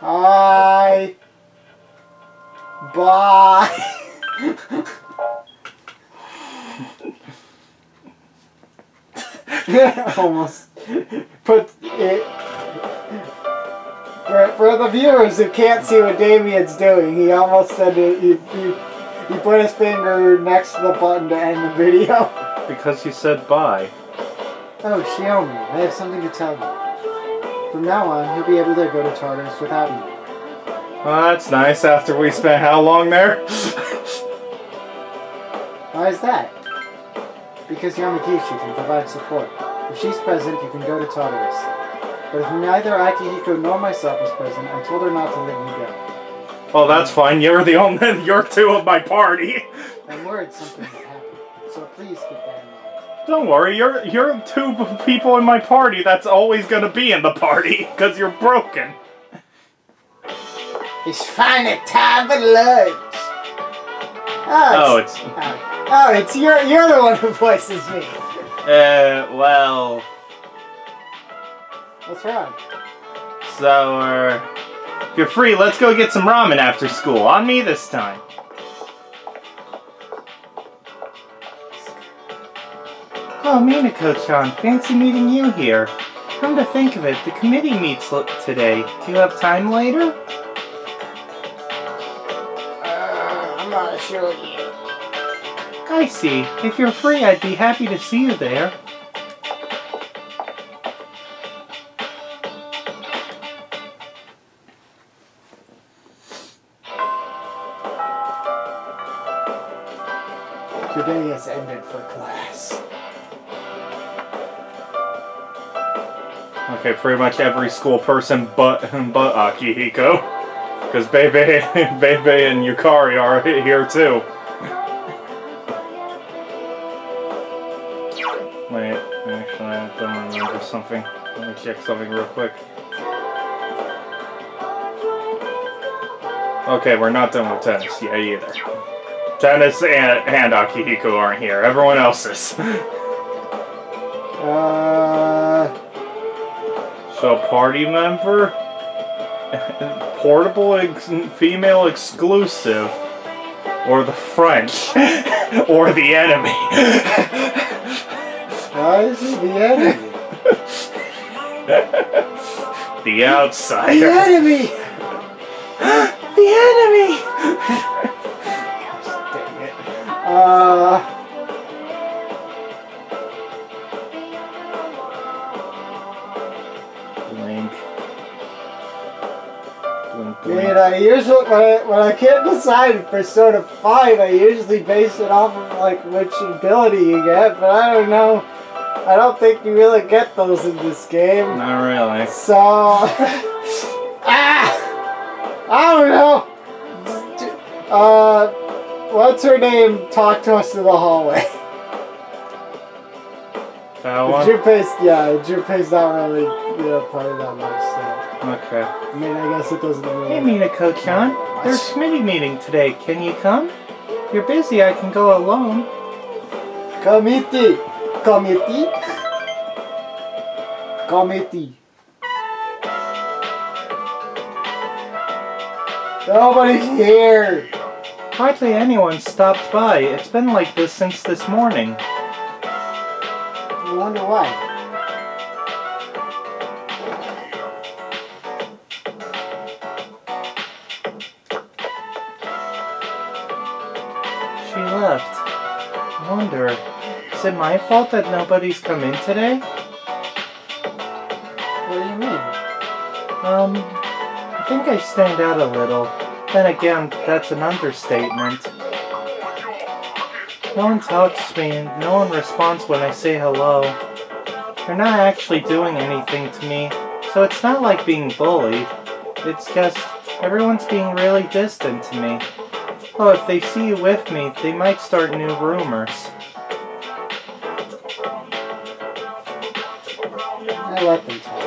Hi. Bye. Almost put it for, for the viewers who can't see what Damien's doing. He almost said it. He, he, he put his finger next to the button to end the video. Because he said bye. Oh, Xiaomi, I have something to tell you. From now on, you'll be able to go to Tartarus without me. Well, that's nice after we spent how long there? Why is that? Because Yamagishi can provide support. If she's present, you can go to Tartarus. But if neither Akihiko nor myself is present, I told her not to let you go. oh, that's fine. You're the only, you're two of my party. I'm worried something will happen, so please keep that in mind. Don't worry, you're you're two people in my party that's always gonna be in the party, because you're broken. It's finally time for lunch. Oh, Oh, it's, it's... oh, oh, it's you're you're the one who voices me. Uh, well... What's wrong? So, uh... If you're free, let's go get some ramen after school. On me this time. Oh, Minako-chan, fancy meeting you here. Come to think of it, the committee meets today. Do you have time later? Uh, I'm not sure yet. I see. If you're free, I'd be happy to see you there. Okay, pretty much every school person but but Akihiko. Because Bebe, Bebe and Yukari are here too. Wait, actually, I don't remember something. Let me check something real quick. Okay, we're not done with tennis yet either. Tennis and, and Akihiko aren't here. Everyone else is. Uh, So, party member, portable ex- female exclusive, or the French, or the enemy. why is the enemy? the The enemy! the enemy! Dang it. Uh, mean. I usually, when I, when I can't decide for Persona 5, I usually base it off of, like, which ability you get, but I don't know. I don't think you really get those in this game. Not really. So, ah, I don't know. Uh, what's her name? Talk to us in the hallway. That one? Junpei's, yeah, Junpei's not really, you know, playing that much. Okay. I mean, I guess it doesn't really. Hey, Minako-chan. There's a committee meeting today. Can you come? If you're busy, I can go alone. Committee, committee, committee. Nobody's here. Hardly anyone stopped by. It's been like this since this morning. I wonder why. Left. I wonder, is it my fault that nobody's come in today? What do you mean? Um, I think I stand out a little. Then again, that's an understatement. No one talks to me and no one responds when I say hello. They're not actually doing anything to me, so it's not like being bullied. It's just everyone's being really distant to me. Oh, if they see you with me, they might start new rumors. I let them talk.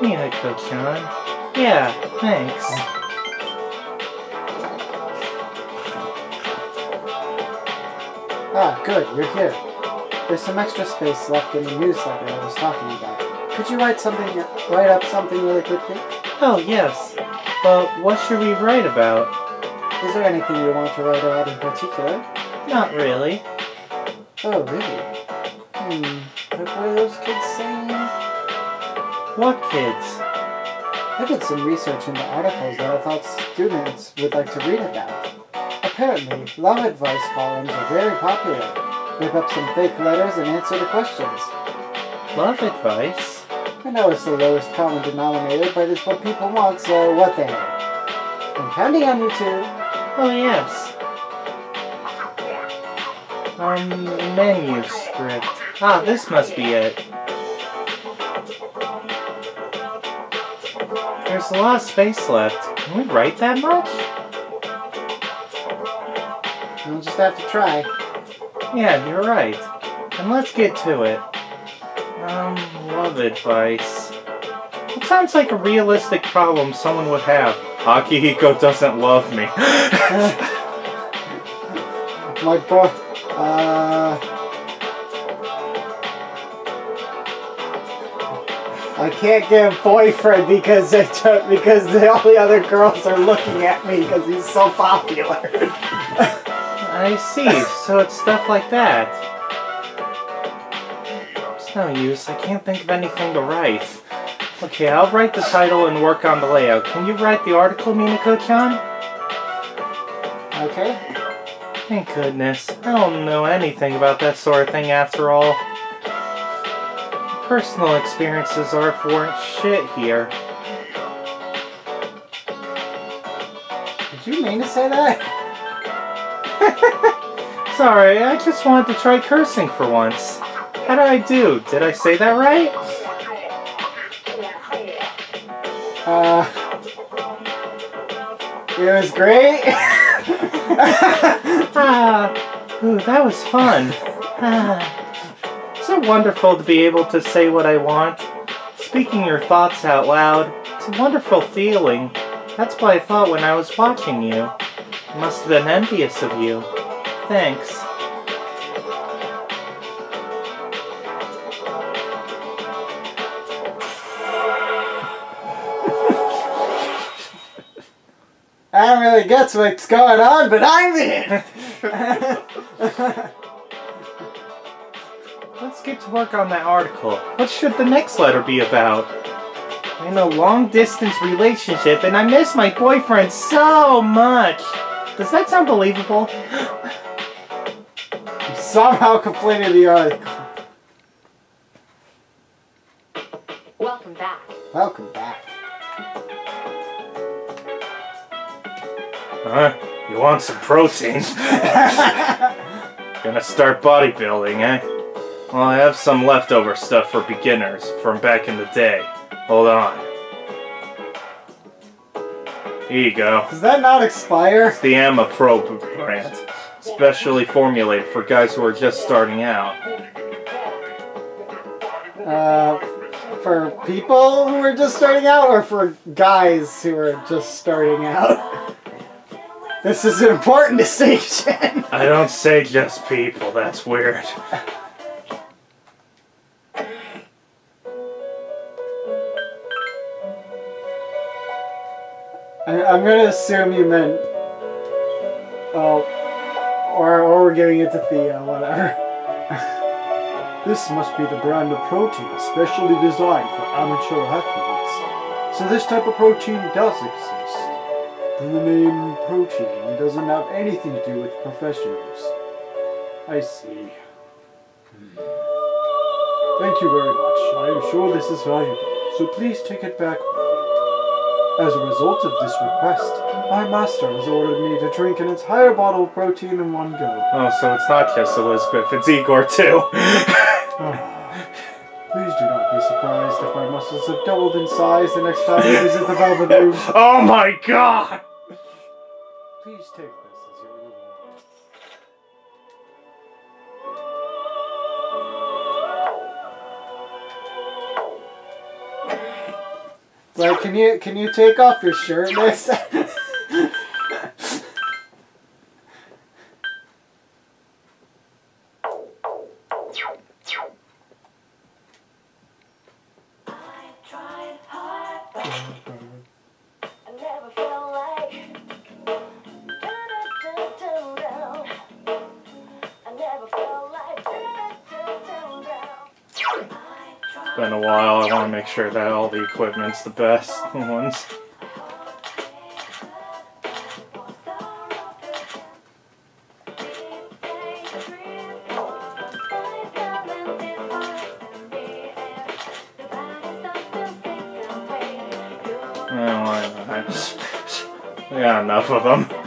Minako-chan. Yeah, thanks. Ah, good, you're here. There's some extra space left in the newsletter I was talking about. Could you write something, write up something really quickly? Oh, yes. But what should we write about? Is there anything you want to write about in particular? Not really. Oh, really? Hmm. Like what are those kids saying? What kids? I did some research into articles that I thought students would like to read about. Apparently, love advice columns are very popular. Whip up some fake letters and answer the questions. Love advice? I know it's the lowest common denominator, but it's what people want, so what the hell? I'm counting on you two. Oh, yes. Um, menu script. Ah, this must be it. There's a lot of space left. Can we write that much? You'll just have to try. Yeah, you're right. And let's get to it. Um, love advice. It sounds like a realistic problem someone would have. Akihiko doesn't love me. My boy. Uh. I can't get a boyfriend because I took, because the, all the other girls are looking at me because he's so popular. I see. So it's stuff like that. It's no use. I can't think of anything to write. Okay, I'll write the title and work on the layout. Can you write the article, Minako-chan? okay. Thank goodness. I don't know anything about that sort of thing after all. Personal experiences are for shit here. Did you mean to say that? Sorry, I just wanted to try cursing for once. How did I do? Did I say that right? Uh. It was great. Ah, ooh, that was fun. Ah. So wonderful to be able to say what I want. Speaking your thoughts out loud. It's a wonderful feeling. That's what I thought when I was watching you. Must have been envious of you. Thanks. Don't really get what's going on, but I'm in. Let's get to work on that article. What should the next letter be about? I'm in a long distance relationship and I miss my boyfriend so much. Does that sound believable? Somehow completed the article. Welcome back. Welcome back. Huh? You want some protein? Gonna start bodybuilding, eh? Well, I have some leftover stuff for beginners from back in the day. Hold on. Here you go. Does that not expire? It's the Amma Pro brand. Specially formulated for guys who are just starting out. Uh, for people who are just starting out, or for guys who are just starting out? This is an important distinction. I don't say just people, that's weird. I'm gonna assume you meant. Oh, or or we're giving it to Thea, uh, whatever. this must be the brand of protein specially designed for amateur athletes. So this type of protein does exist. The name protein doesn't have anything to do with professionals. I see. Hmm. Thank you very much. I am sure this is valuable, so please take it back with you. As a result of this request, my master has ordered me to drink an entire bottle of protein in one go. Oh, so it's not just Elizabeth, it's Igor too. Please do not be surprised if my muscles have doubled in size the next time you visit the Velvet Room. oh my god! Please take this as your reward. Like, can you can you take off your shirt, Miss? sure that all the equipment's the best ones. Oh, why not? We got enough of them.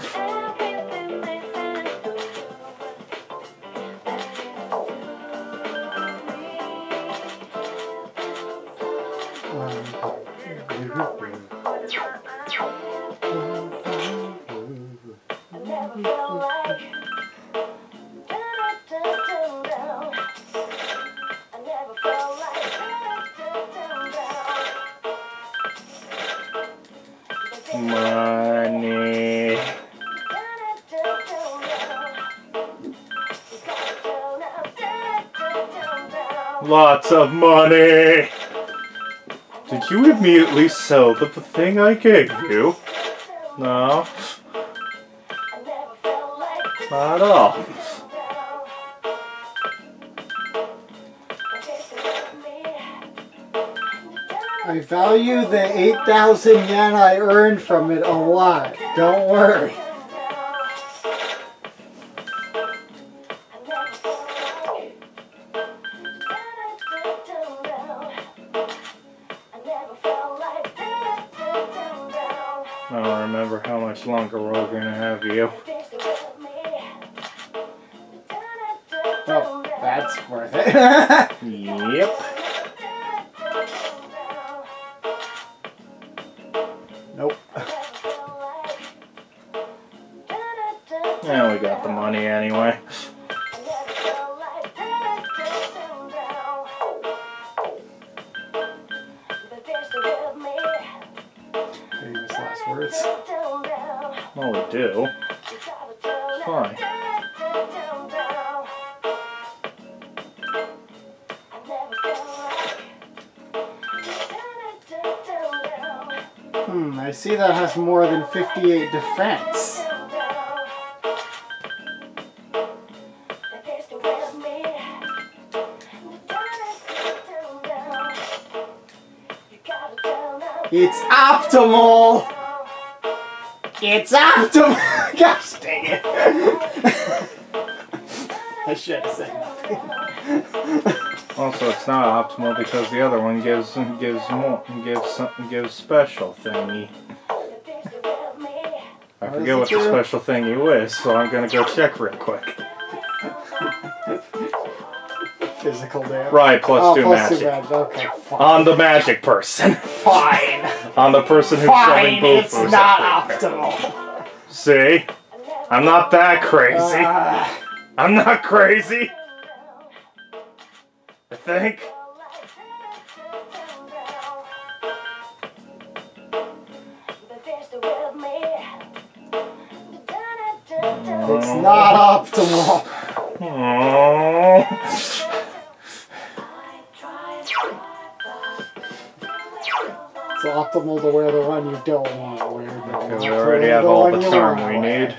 Money. Lots of money. You immediately sell the thing I gave you? No, not at all. I value the 8,000 yen I earned from it a lot. Don't worry. Yeah, we got the money anyway. Famous last words. Well, we do. Fine. Hmm, I see that has more than 58 defense. It's optimal! It's optimal! Gosh dang it! I should have said nothing. Also, it's not optimal because the other one gives gives more gives something gives special thingy. I forget does what the special thingy is, so I'm gonna go check real quick. Physical damage. Right, plus oh, two plus magic. two magic. Okay, fine. On the magic person. fine. On the person who's Fine, shoving both it's not optimal. See? I'm not that crazy. Uh, I'm not crazy. I think. it's not optimal. Oh. Optimal to wear the one you don't want to wear. but Okay, we already have all the you charm we need.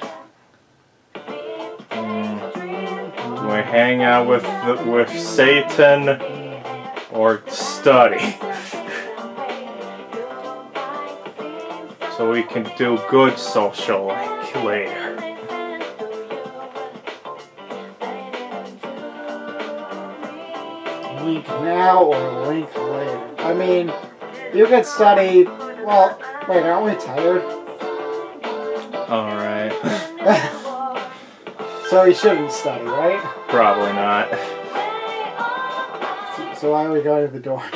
Mm. We hang out with the, with Satan or study, so we can do good social like later. Link now or link later. I mean, you could study. Well, wait, aren't we tired? All right, so we shouldn't study, right? probably not. So why are we going to the dorm?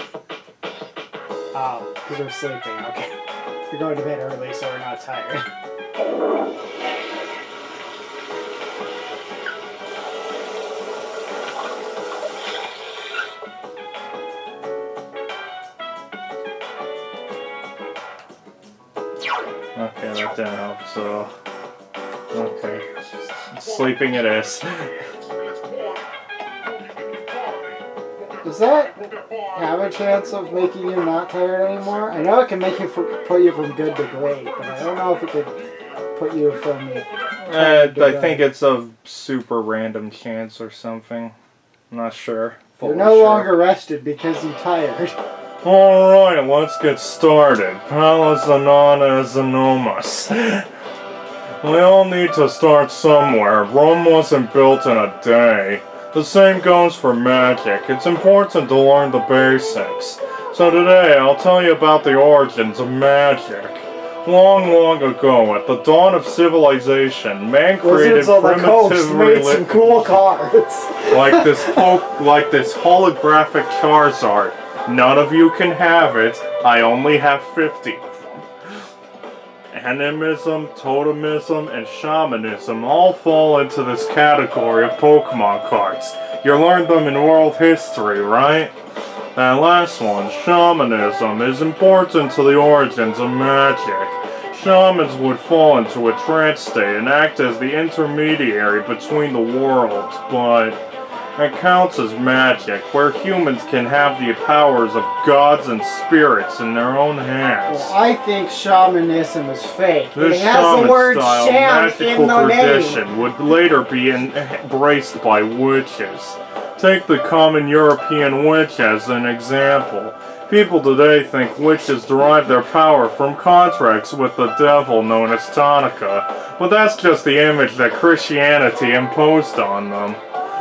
Oh, because we're sleeping. Okay. We're going to bed early, so we're not tired. Okay, that didn't help. So, okay, sleeping it is. Does that have a chance of making you not tired anymore? I know it can make you put you from good to great, but I don't know if it could put you from. Uh, I think it's a super random chance or something. I'm not sure. You're no longer rested because you're tired. Alright, let's get started. Palace Anonymous. We all need to start somewhere. Rome wasn't built in a day. The same goes for magic. It's important to learn the basics. So today, I'll tell you about the origins of magic. Long, long ago, at the dawn of civilization, man created Wizards primitive made some reli- cool cards. like this like this holographic Charizard. None of you can have it. I only have 50 of them. Animism, totemism, and shamanism all fall into this category of Pokemon cards. You learned them in world history, right? That last one, shamanism, is important to the origins of magic. Shamans would fall into a trance state and act as the intermediary between the worlds, but it counts as magic, where humans can have the powers of gods and spirits in their own hands. Well, I think shamanism is fake. This it has shaman the word style sham magical in the name. tradition would later be embraced by witches. Take the common European witch as an example. People today think witches derive their power from contracts with the devil known as Tonica, but that's just the image that Christianity imposed on them.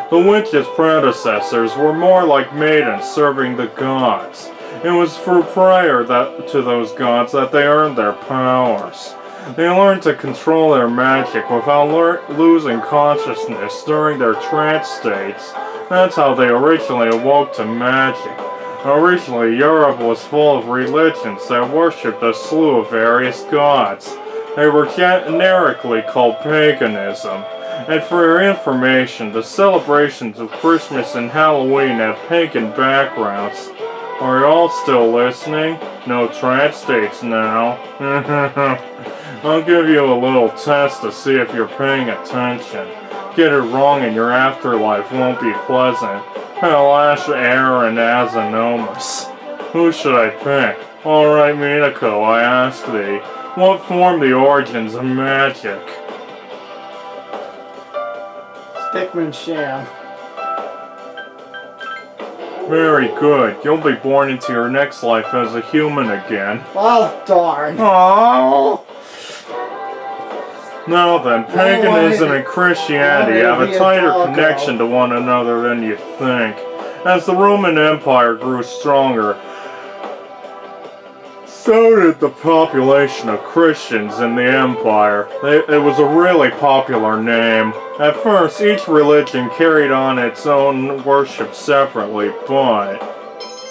The witches' predecessors were more like maidens serving the gods. It was through prayer that, to those gods that they earned their powers. They learned to control their magic without losing consciousness during their trance states. That's how they originally awoke to magic. Originally, Europe was full of religions that worshipped a slew of various gods. They were generically called paganism. And for your information, the celebrations of Christmas and Halloween have pagan backgrounds. Are you all still listening? No trance states now. I'll give you a little test to see if you're paying attention. Get it wrong and your afterlife won't be pleasant. Helash, Air, and Azanomus. Who should I pick? Alright, Minako, I ask thee. What form the origins of magic? Stickman sham. Very good. You'll be born into your next life as a human again. Well, darn. Oh. Now then, paganism and Christianity have a tighter connection to one another than you think. As the Roman Empire grew stronger, so did the population of Christians in the empire. They, it was a really popular name. At first, each religion carried on its own worship separately, but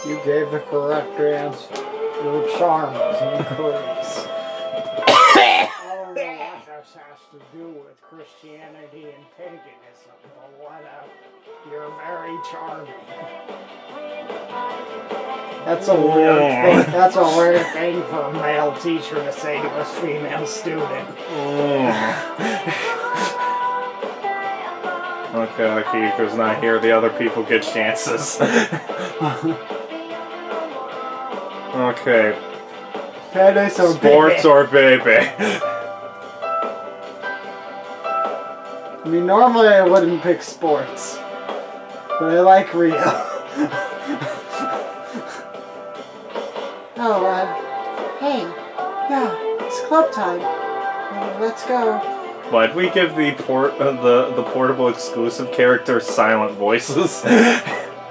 You gave the correct answer. Your charms increase. I don't know what this has to do with Christianity and paganism, but whatever. You're very charming. That's a weird thing. That's a weird thing for a male teacher to say to a female student. Okay, Akihiko's not here. The other people get chances. okay, Penis or sports baby. or baby? I mean, normally I wouldn't pick sports, but I like Rio. oh, uh, hey, yeah, it's club time. Uh, let's go. Why'd we give the port uh, the the portable exclusive character silent voices?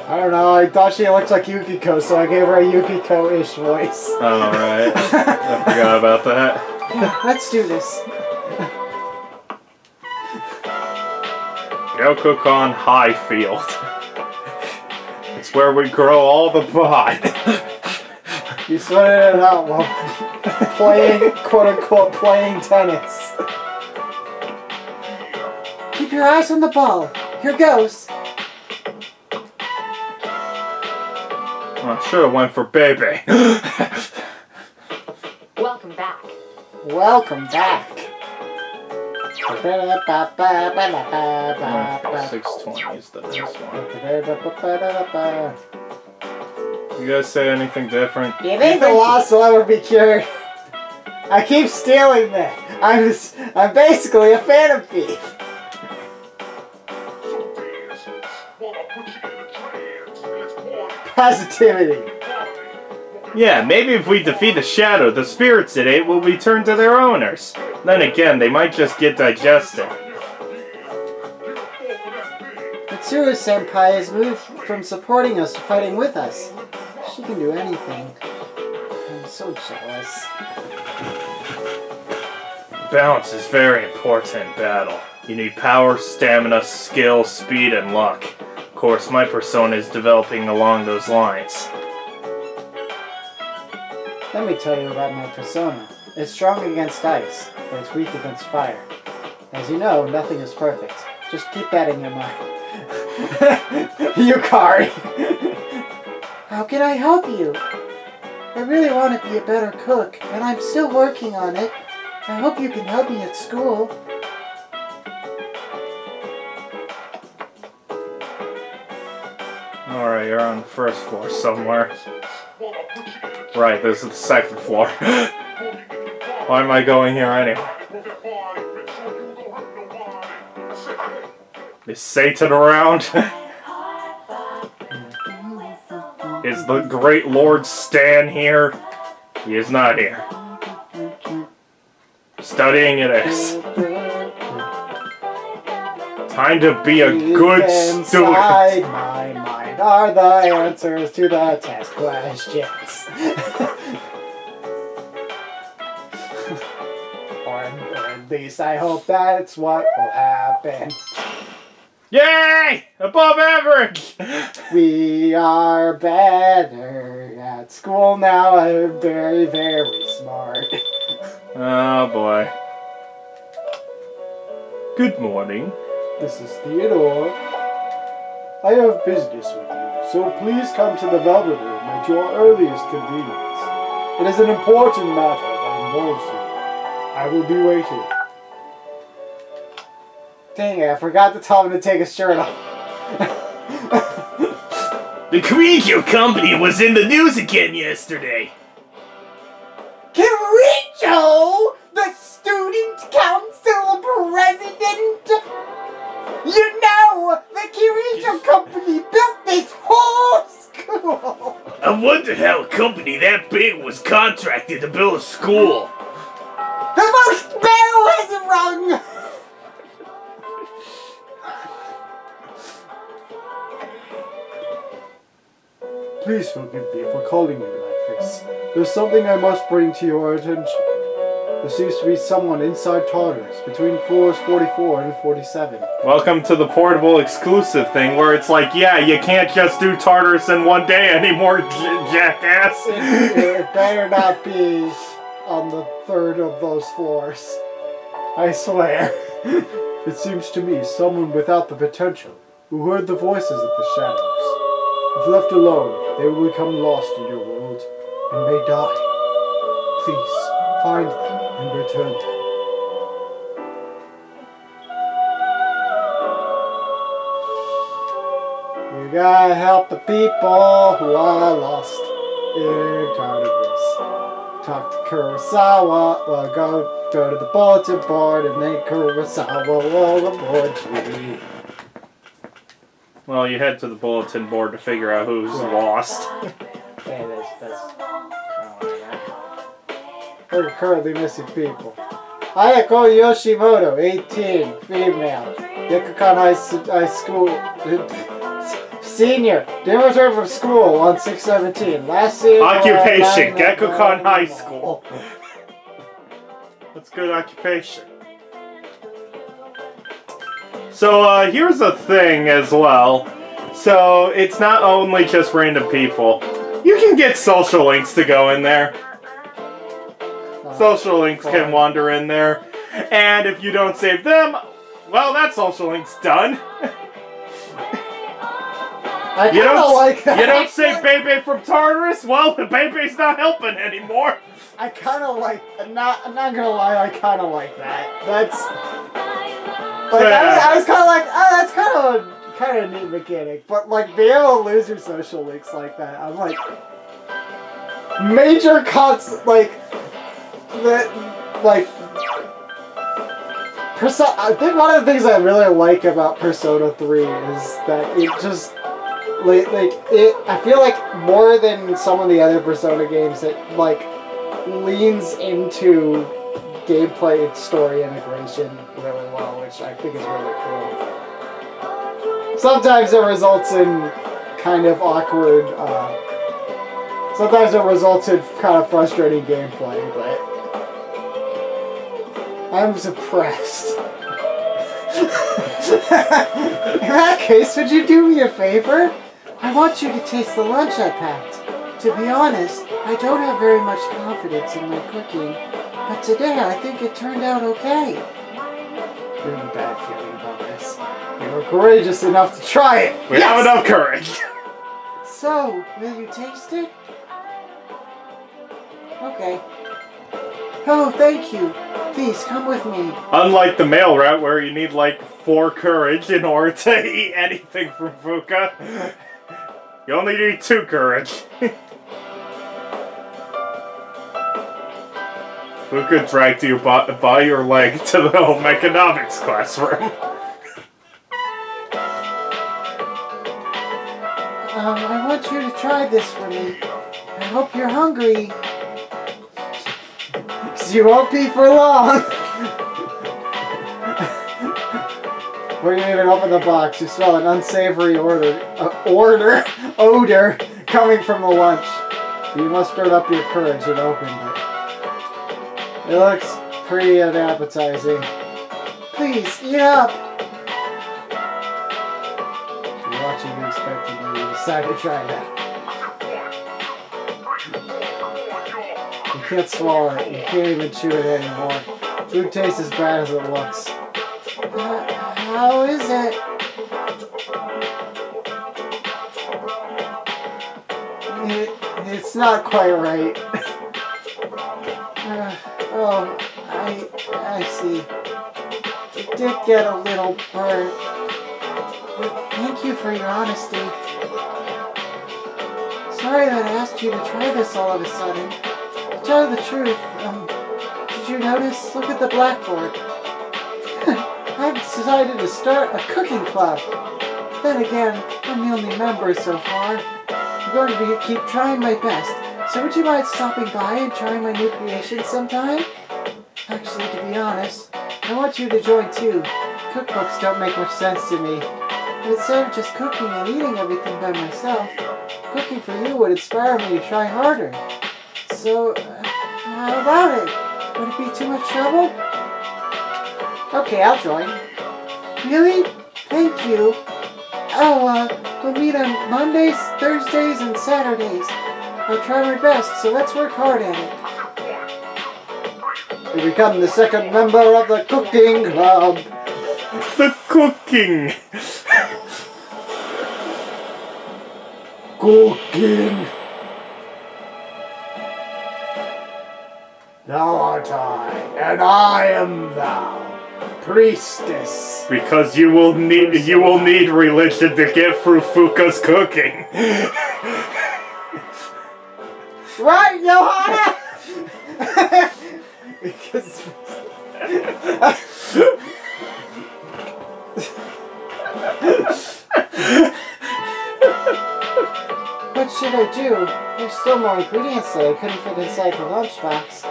I don't know. I thought she looked like Yukiko, so I gave her a Yukiko-ish voice. All right, I forgot about that. Yeah, let's do this. Gekkoukan Highfield. It's where we grow all the pot. You sweated it out while playing, quote unquote, playing tennis. Keep your eyes on the ball. Here goes. I should have went for baby. Welcome back. Welcome back. Six twenty is the next one. You guys say anything different? You think the lost will ever be cured? I keep stealing that. I'm just, I'm basically a phantom thief. positivity. Yeah, maybe if we defeat the shadow, the spirits it ate will return to their owners. Then again, they might just get digested. Mitsuru Senpai has moved from supporting us to fighting with us. She can do anything. I'm so jealous. Balance is very important in battle. You need power, stamina, skill, speed, and luck. Of course, my persona is developing along those lines. Let me tell you about my persona. It's strong against ice, but it's weak against fire. As you know, nothing is perfect. Just keep that in your mind. Yukari! How can I help you? I really want to be a better cook, and I'm still working on it. I hope you can help me at school. Alright, you're on the first floor somewhere. Right, this is the second floor. Why am I going here anyway? Is Satan around? is the great Lord Stan here? He is not here. Studying it is. Time to be a good Inside student. my mind are the answers to the test questions. Least I hope that's what will happen. Yay! Above average! We are better at school now. I'm very, very smart. Oh boy. Good morning. This is Theodore. I have business with you, so please come to the Velvet Room at your earliest convenience. It is an important matter that involves you. I will be waiting. Dang it, I forgot to tell him to take his shirt off. The Kirijo Company was in the news again yesterday. Kirijo, the student council president! You know, the Kirijo company built this whole school! I wonder how a company that big was contracted to build a school. The most bell Please forgive me for calling you like this. There's something I must bring to your attention. There seems to be someone inside Tartarus between floors 44 and 47. Welcome to the portable exclusive thing where it's like, yeah, you can't just do Tartarus in one day anymore, jackass. It, it better not be on the third of those floors. I swear. It seems to me someone without the potential, who heard the voices of the shadows. If left alone, they will become lost in your world and may die. Please, find them and return them. You gotta help the people who are lost in Tartarus. Talk to Kurosawa, well go go to the bulletin board and then Kurosawa will report you. Well, you head to the bulletin board to figure out who's lost. Hey, that's, that's kinda like that. We're currently missing people. Ayako Yoshimoto, 18, female. Gekkoukan High, High School. Senior. Didn't return from school on 617. Last seen. Uh, occupation, 9/11. High School. That's good occupation. So uh, here's a thing as well. So it's not only just random people. You can get social links to go in there. Social links can wander in there. And if you don't save them, well, that social link's done. I You don't, like that. you don't save Bebe from Tartarus? Well, the Bebe's not helping anymore. I kind of like. I'm not. I'm not gonna lie. I kind of like that. That's. Like I, was- I was kind of like, oh, that's kind of a kind of neat mechanic. But like being able to lose your social links like that, I'm like, major cuts like that like. Persona, I think one of the things I really like about Persona 3 is that it just like, like it. I feel like more than some of the other Persona games it like leans into gameplay and story integration really well, which I think is really cool. Sometimes it results in kind of awkward. Uh, sometimes it results in kind of frustrating gameplay, but I'm suppressed. In that case, would you do me a favor? I want you to taste the lunch I packed. To be honest, I don't have very much confidence in my cooking, but today I think it turned out okay. Really bad feeling about this. You were courageous enough to try it. We have enough courage. So, will you taste it? Okay. Oh, thank you. Please come with me. Unlike the male route where you need like four courage in order to eat anything from Fuka, you only need two courage. Fuka drag you by, by your leg to the home economics classroom. Um, I want you to try this for me. I hope you're hungry. 'Cause you won't be for long. Before you even open the box, you smell an unsavory order, uh, order, odor coming from the lunch. You must stir up your courage and open it. It looks pretty unappetizing. Please, eat up! You're watching expecting you decide to try that. You can't swallow it. You can't even chew it anymore. Food tastes as bad as it looks. Uh, how is it? it? It's not quite right. Did get a little burnt. Thank you for your honesty. Sorry that I asked you to try this all of a sudden. To tell you the truth, um, did you notice? Look at the blackboard. I've decided to start a cooking club. Then again, I'm the only member so far. I'm going to be, keep trying my best. So would you mind stopping by and trying my new creation sometime? Actually, to be honest, I want you to join too. Cookbooks don't make much sense to me. But instead of just cooking and eating everything by myself, cooking for you would inspire me to try harder. So, uh, how about it? Would it be too much trouble? Okay, I'll join. Really? Thank you. Oh, uh, we'll meet on Mondays, Thursdays, and Saturdays. I'll try my best, so let's work hard at it. You become the second member of the cooking club. The cooking! Cooking. Thou art I, and I am thou, priestess. Because you will need you will need religion to get through Fuka's cooking. Right, Johanna? because. what should I do? There's still more ingredients that I couldn't fit inside the lunchbox.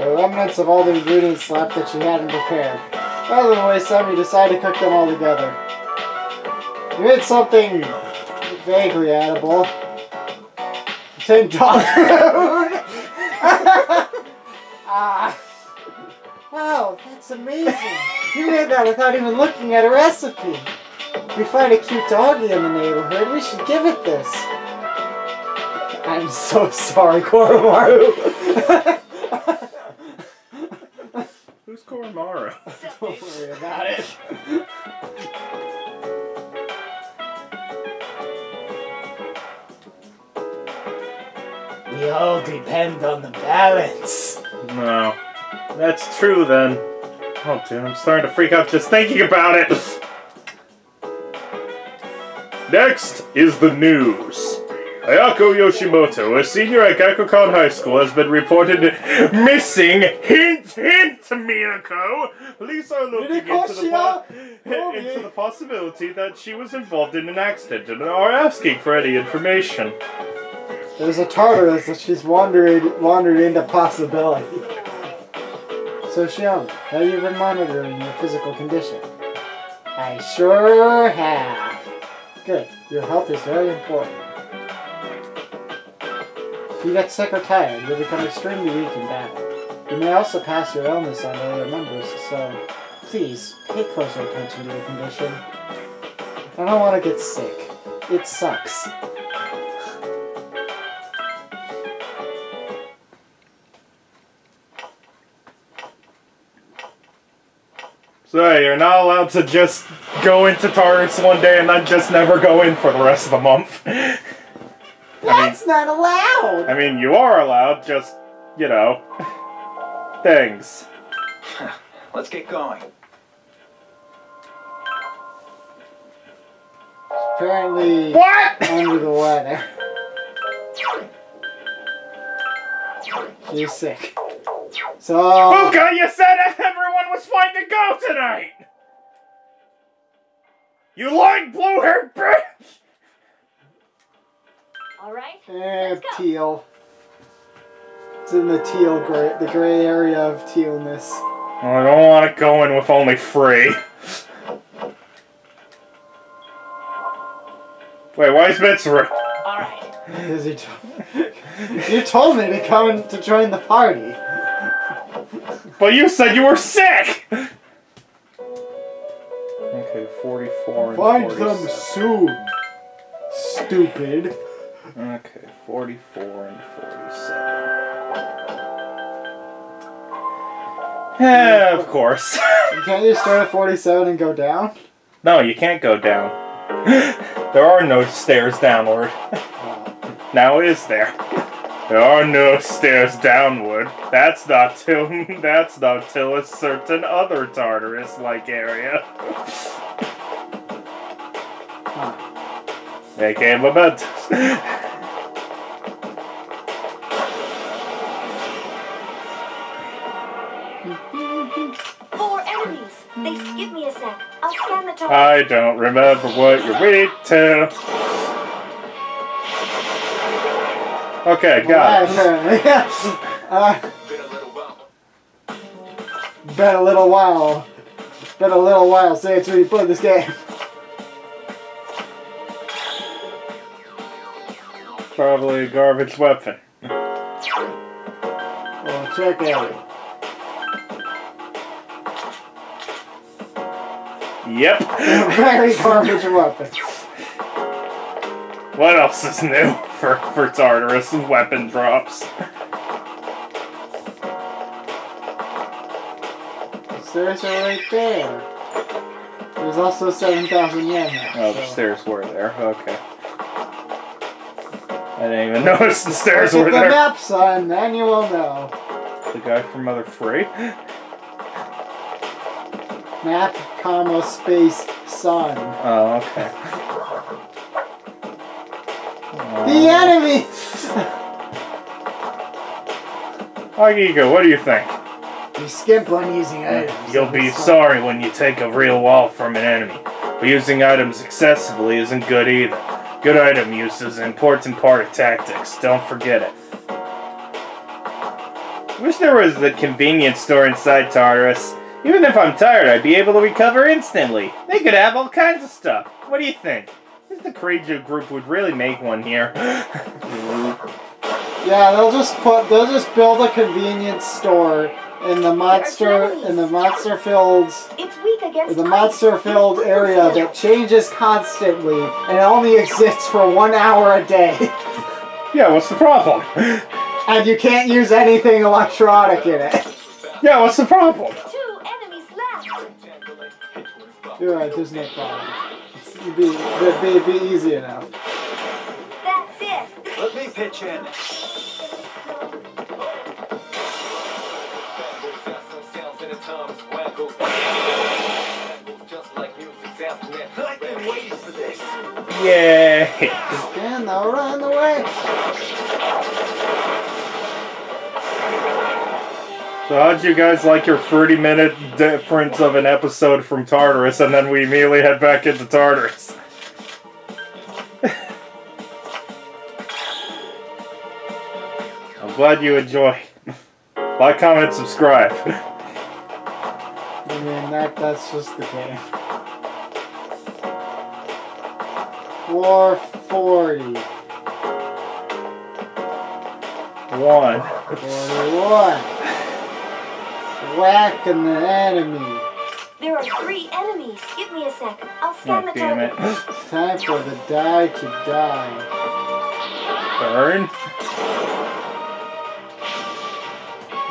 Are remnants of all the ingredients left that she hadn't prepared. Rather than waste time, you decide to cook them all together. You made something vaguely edible. Ten dog food. Ah. Wow, that's amazing. You made that without even looking at a recipe. If we find a cute doggy in the neighborhood, we should give it this. I'm so sorry, Koromaru. Who's Koromaru? Don't worry about it. We all depend on the balance. No. That's true then. Oh dude, I'm starting to freak out just thinking about it! Next is the news. Ayako Yoshimoto, a senior at Gekkoukan High School, has been reported missing. Hint, hint, Minako. Police are looking into the, po- into the possibility that she was involved in an accident and are asking for any information. There's a Tartarus that she's wandered wandered into possibility. So Shion, have you been monitoring your physical condition? I sure have. Good. Your health is very important. If you get sick or tired, you'll become extremely weak in battle. You may also pass your illness on to other members, so please pay closer attention to your condition. I don't want to get sick. It sucks. So you're not allowed to just go into Taurus one day and then just never go in for the rest of the month. That's not allowed! I mean, you are allowed, just, you know, things. Let's get going. Apparently What? under the weather. She's sick. So Fuuka, you said everyone was fine to go tonight! You lying blue-haired bitch! All right. eh, Let's go. teal. It's in the teal gray the gray area of tealness. I don't want to go in with only three. Wait, why is Mitsuru? All right. Because you, you told me to come to join the party. But you said you were sick! Okay, 44 and Find 47. them soon. Stupid. Okay, 44 and 47. Yeah, of course. Can't you start at 47 and go down? no, you can't go down. there are no stairs downward. Oh. Now is there? There are no stairs downward. That's not till that's not till a certain other Tartarus-like area. aka Mementos. Four enemies. They give me a sec. I'll scan the target. I don't remember what you're weak to. Okay, got it. Apparently. Uh, Been a little while. been a little while. Been a little while since we played this game. Probably a garbage weapon. Well, check out it. Yep. Very garbage weapon. What else is new for, for Tartarus weapon drops? Stairs are right there. There's also 7,000 yen there. Oh, the stairs were there. Okay. I didn't even notice the stairs Look were the there. map, son, then you will know. The guy from Mother Free? Map, comma, space, sun. Oh, okay. The enemy! Agigo, what do you think? You skimp on using items. You'll be sorry when you take a real wall from an enemy. But using items excessively isn't good either. Good item use is an important part of tactics. Don't forget it. Wish there was a convenience store inside Tartarus. Even if I'm tired, I'd be able to recover instantly. They could have all kinds of stuff. What do you think? I think the Kirijo group would really make one here. Yeah, they'll just put, they'll just build a convenience store in the monster, in the monster filled, It's weak against the monster filled area that changes constantly and only exists for one hour a day. yeah, what's the problem? And you can't use anything electronic in it. yeah, what's the problem? Two enemies left. You're right, there's no problem. It's, it'd, be, it'd, be, it'd be easy enough. That's it. Let me pitch in. I've been waiting for this. Yay! Scan and they'll run away. So how'd you guys like your 30 minute difference of an episode from Tartarus and then we immediately head back into Tartarus? I'm glad you enjoy. Like, comment, subscribe. I mean, that that's just the game. 440. One. 41. Whacking the enemy. There are three enemies. Give me a sec. I'll scan Oh, the damn it. target. Time for the die to die. Burn.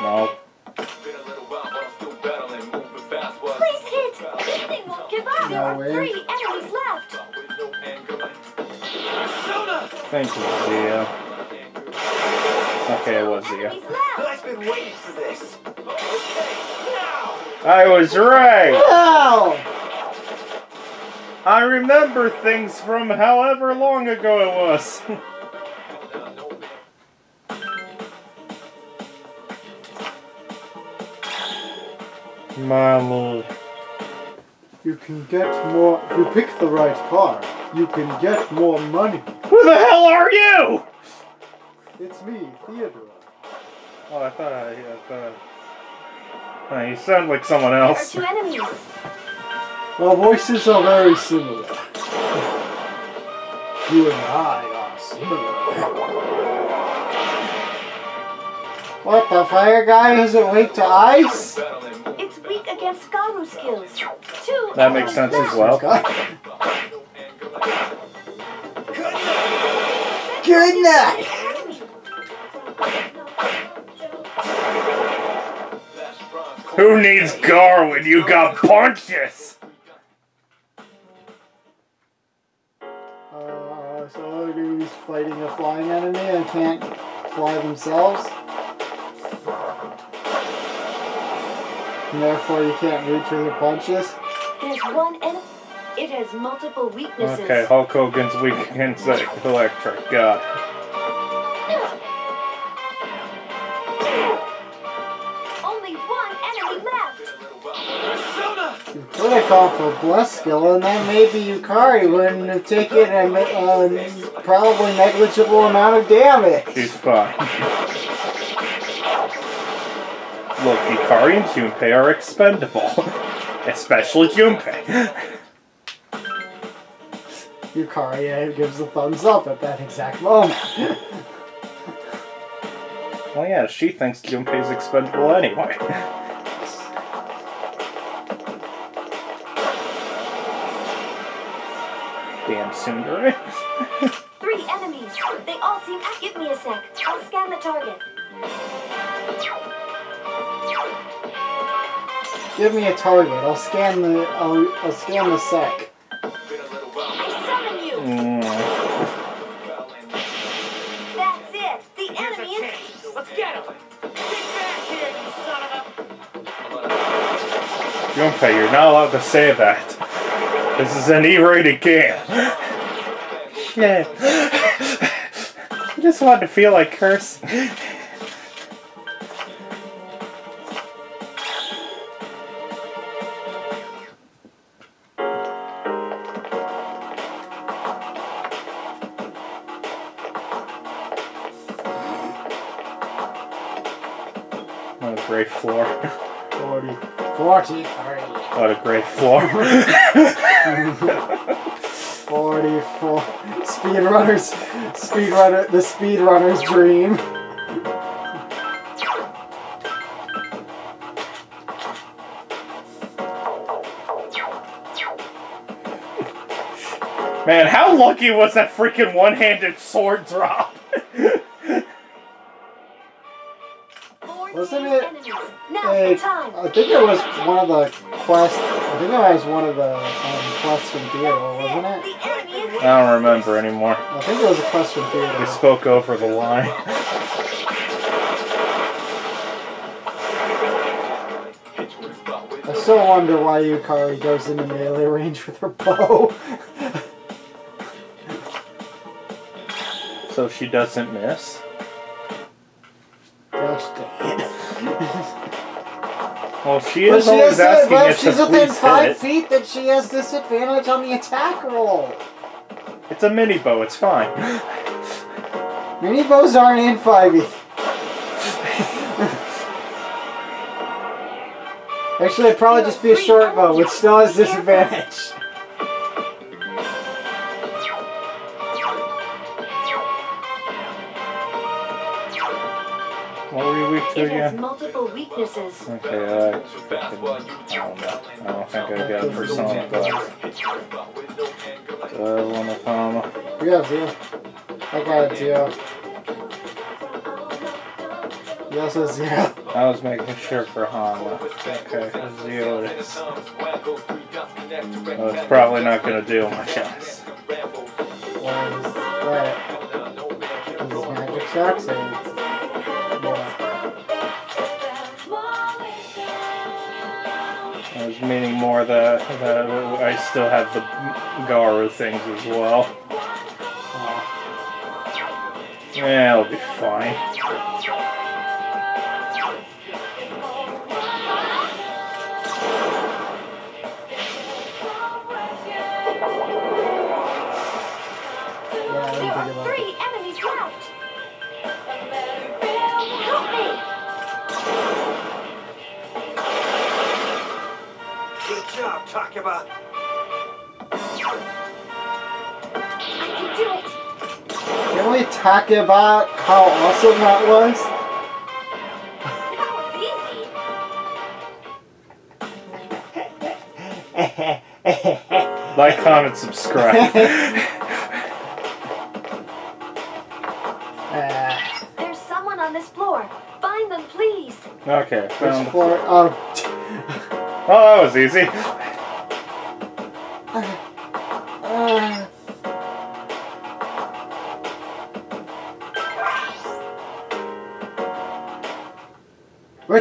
No. Been a little while, but I'm still battling, moving fast. What? Please hit. This thing won't give up. There No are way. three enemies left. With no anger. Persona! Thank you, Zia. Okay, it was Zia. Enemies left. I've been waiting for this. Okay, now! I was right! Ow! I remember things from however long ago it was. My lord. You can get more. You pick the right car, you can get more money. Who the hell are you? It's me, Theodore. Oh, I thought I, I thought. Oh, you sound like someone There are else. two enemies. Our voices are very similar. You and I are similar. What, the fire guy isn't weak to ice? It's weak against Garu skills. Two That makes enemies sense as well. God. no anger. Good night! Who needs Gar when you got punches? Uh, so enemies fighting a flying enemy and can't fly themselves. And therefore you can't reach with your punches. There's one enemy. It has multiple weaknesses. Okay, Hulk Hogan's weak against the electric. God. Could have for Bless skill and then maybe Yukari wouldn't have taken a uh, probably negligible amount of damage. She's fine. Look, Hikari and Junpei are expendable. Especially Junpei. Yukari gives a thumbs up at that exact moment. Well, yeah, she thinks Junpei's expendable anyway. Damn Sundari. Three enemies. They all seem. Give me a sec. I'll scan the target. Give me a target. I'll scan the. I'll, I'll scan the sec. Been a little while, I summon you. Mm. That's it. The enemy is. Let's get him! Get back here, you son of a... Junpei, you're not allowed to say that. This is an E-rated game. Yeah. I just wanted to feel like a great floor. 40. 43. What a great floor. 44. Speedrunners. Speedrunner. The speedrunner's dream. Man, how lucky was that freaking one-handed sword drop? Wasn't it enemies. Now's Hey, the time. I think it was one of the quests. I think it was one of the um, quests from Theodore, wasn't it? The enemy is. I don't remember anymore. I think it was a quest from We Theodore. spoke over the line. You with a spot with I still wonder why Yukari goes into melee range with her bow. so she doesn't miss. Well, she But is she always has asking but if she's within five hit. feet, then she has disadvantage on the attack roll. It's a mini bow. It's fine. Mini bows aren't in 5e. Actually, it'd probably just be a short bow, which still has disadvantage. It has again? multiple weaknesses. Okay, I, I don't know. I don't think I got persona five. Do I want to farm? We have zero. I got a zero. You also have zero. I was making sure for Hanma. Okay, zero it is. Well, it's probably not gonna do much else. What is that? Is this magic shocks meaning more that, that I still have the Garu things as well. Yeah, it'll be fine. Job, Takeba. I can do it. Can we talk about how awesome that was? That was easy. Like, comment, subscribe. Uh, There's someone on this floor. Find them, please. Okay, found which the floor? Oh, Oh, that was easy.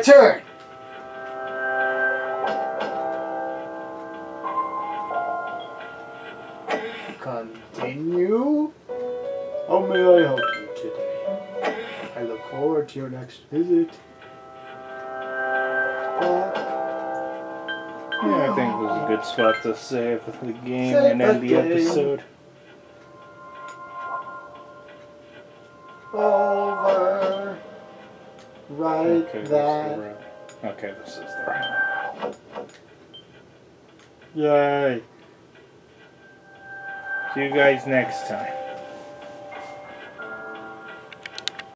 Return. Continue. How may I help you today? I look forward to your next visit. Back. Yeah, I think it was a good spot to save the game Save and the end the game. episode. Okay, this is the that. right. Okay, this is the right. Yay! See you guys next time.